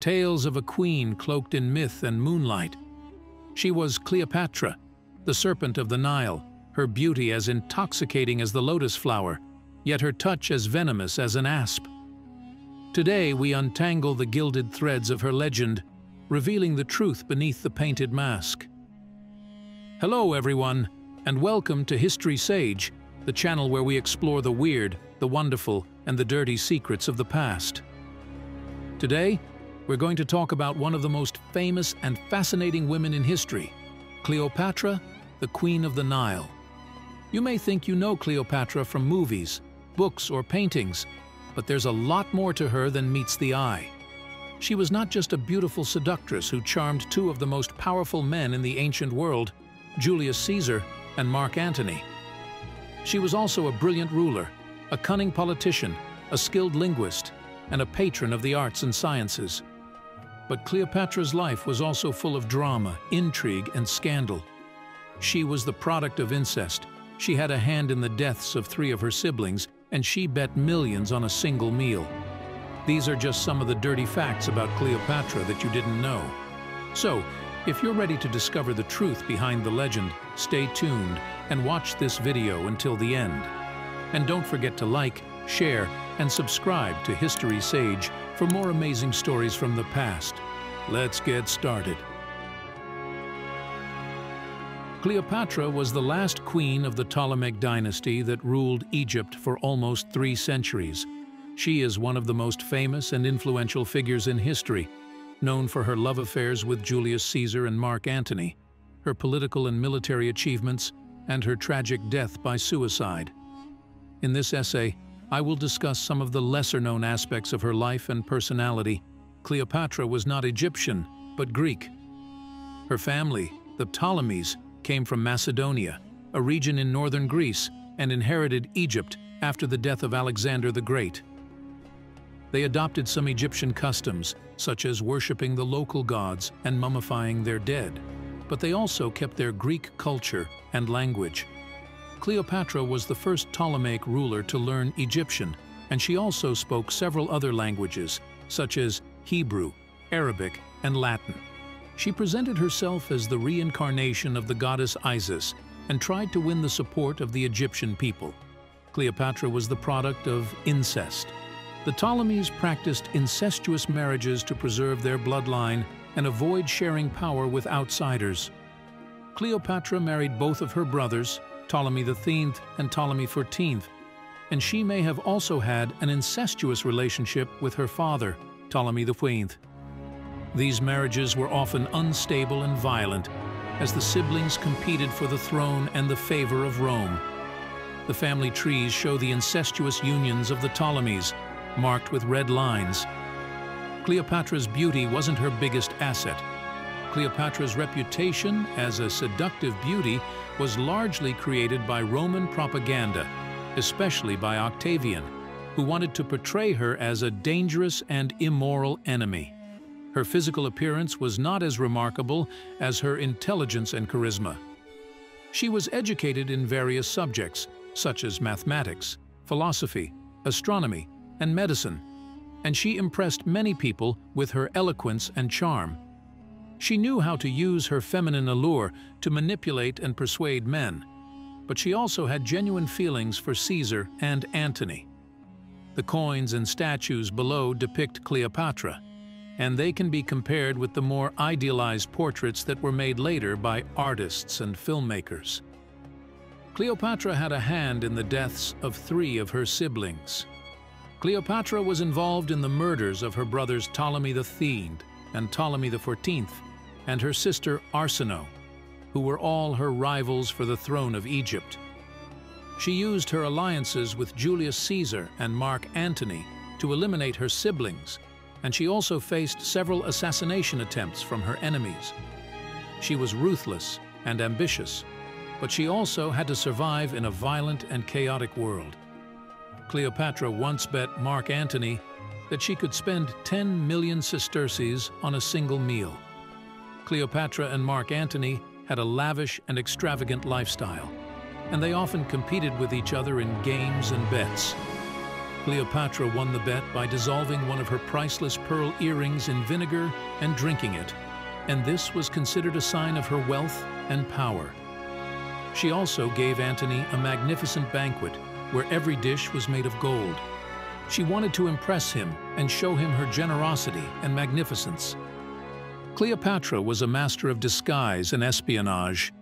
tales of a queen cloaked in myth and moonlight. She was Cleopatra, the serpent of the Nile, her beauty as intoxicating as the lotus flower, yet her touch as venomous as an asp. Today we untangle the gilded threads of her legend, revealing the truth beneath the painted mask. Hello everyone, and welcome to History Sage, the channel where we explore the weird, the wonderful, and the dirty secrets of the past. Today, we're going to talk about one of the most famous and fascinating women in history, Cleopatra, the Queen of the Nile. You may think you know Cleopatra from movies, books, or paintings, but there's a lot more to her than meets the eye. She was not just a beautiful seductress who charmed two of the most powerful men in the ancient world, Julius Caesar and Mark Antony. She was also a brilliant ruler, a cunning politician, a skilled linguist, and a patron of the arts and sciences. But Cleopatra's life was also full of drama, intrigue, and scandal. She was the product of incest. She had a hand in the deaths of three of her siblings, and she bet millions on a single meal. These are just some of the dirty facts about Cleopatra that you didn't know. So, if you're ready to discover the truth behind the legend, stay tuned and watch this video until the end. And don't forget to like, share, and subscribe to History Sage for more amazing stories from the past. Let's get started. Cleopatra was the last queen of the Ptolemaic dynasty that ruled Egypt for almost three centuries. She is one of the most famous and influential figures in history, known for her love affairs with Julius Caesar and Mark Antony, her political and military achievements, and her tragic death by suicide. In this essay, I will discuss some of the lesser-known aspects of her life and personality. Cleopatra was not Egyptian, but Greek. Her family, the Ptolemies, came from Macedonia, a region in northern Greece, and inherited Egypt after the death of Alexander the Great. They adopted some Egyptian customs, such as worshipping the local gods and mummifying their dead, but they also kept their Greek culture and language. Cleopatra was the first Ptolemaic ruler to learn Egyptian, and she also spoke several other languages, such as Hebrew, Arabic, and Latin. She presented herself as the reincarnation of the goddess Isis and tried to win the support of the Egyptian people. Cleopatra was the product of incest. The Ptolemies practiced incestuous marriages to preserve their bloodline and avoid sharing power with outsiders. Cleopatra married both of her brothers, Ptolemy XIII and Ptolemy XIV, and she may have also had an incestuous relationship with her father, Ptolemy XIV. These marriages were often unstable and violent, as the siblings competed for the throne and the favor of Rome. The family trees show the incestuous unions of the Ptolemies, marked with red lines. Cleopatra's beauty wasn't her biggest asset. Cleopatra's reputation as a seductive beauty was largely created by Roman propaganda, especially by Octavian, who wanted to portray her as a dangerous and immoral enemy. Her physical appearance was not as remarkable as her intelligence and charisma. She was educated in various subjects, such as mathematics, philosophy, astronomy, and medicine, and she impressed many people with her eloquence and charm. She knew how to use her feminine allure to manipulate and persuade men, but she also had genuine feelings for Caesar and Antony. The coins and statues below depict Cleopatra, and they can be compared with the more idealized portraits that were made later by artists and filmmakers. Cleopatra had a hand in the deaths of three of her siblings. Cleopatra was involved in the murders of her brothers Ptolemy III and Ptolemy XIV, and her sister Arsinoe, who were all her rivals for the throne of Egypt. She used her alliances with Julius Caesar and Mark Antony to eliminate her siblings and she also faced several assassination attempts from her enemies. She was ruthless and ambitious, but she also had to survive in a violent and chaotic world. Cleopatra once bet Mark Antony that she could spend 10 million sesterces on a single meal. Cleopatra and Mark Antony had a lavish and extravagant lifestyle, and they often competed with each other in games and bets. Cleopatra won the bet by dissolving one of her priceless pearl earrings in vinegar and drinking it, and this was considered a sign of her wealth and power. She also gave Antony a magnificent banquet where every dish was made of gold. She wanted to impress him and show him her generosity and magnificence. Cleopatra was a master of disguise and espionage.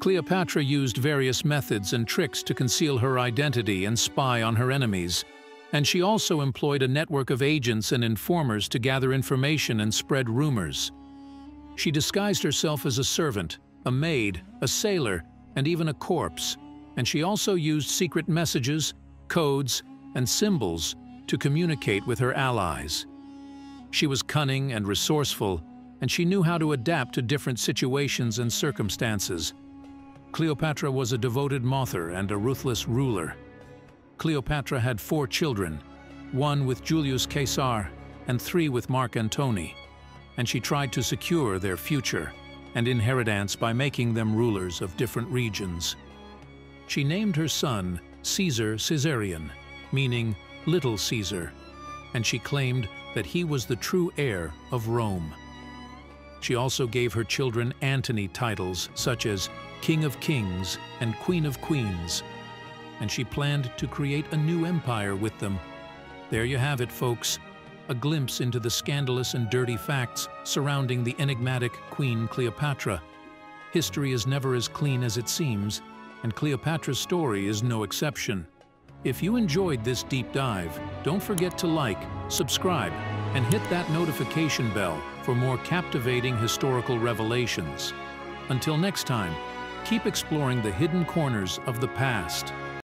Cleopatra used various methods and tricks to conceal her identity and spy on her enemies, and she also employed a network of agents and informers to gather information and spread rumors. She disguised herself as a servant, a maid, a sailor, and even a corpse, and she also used secret messages, codes, and symbols to communicate with her allies. She was cunning and resourceful, and she knew how to adapt to different situations and circumstances. Cleopatra was a devoted mother and a ruthless ruler. Cleopatra had four children, one with Julius Caesar and three with Mark Antony, and she tried to secure their future and inheritance by making them rulers of different regions. She named her son Caesar Caesarion, meaning Little Caesar, and she claimed that he was the true heir of Rome. She also gave her children Antony titles such as King of Kings and Queen of Queens, and she planned to create a new empire with them. There you have it, folks, a glimpse into the scandalous and dirty facts surrounding the enigmatic Queen Cleopatra. History is never as clean as it seems, and Cleopatra's story is no exception. If you enjoyed this deep dive, don't forget to like, subscribe, and hit that notification bell for more captivating historical revelations. Until next time, keep exploring the hidden corners of the past.